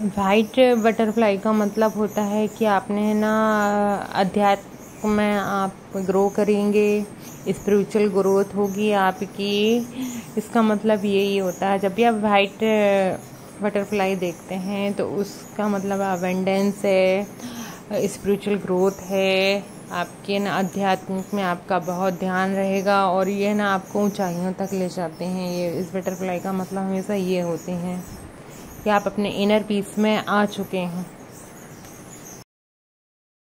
White butterfly का मतलब होता है कि आपने ना, अध्यात्म में आप ग्रो करेंगे स्पिरिचुअल ग्रोथ होगी आपकी। इसका मतलब यही होता है। जब भी आप वाइट बटरफ्लाई देखते हैं तो उसका मतलब अवेंडेंस है स्पिरिचुअल ग्रोथ है, आपके ना आध्यात्मिक में आपका बहुत ध्यान रहेगा और ये ना आपको ऊंचाइयों तक ले जाते हैं। ये, इस बटरफ्लाई का मतलब हमेशा ये होते हैं। कि आप अपने इनर पीस में आ चुके हैं।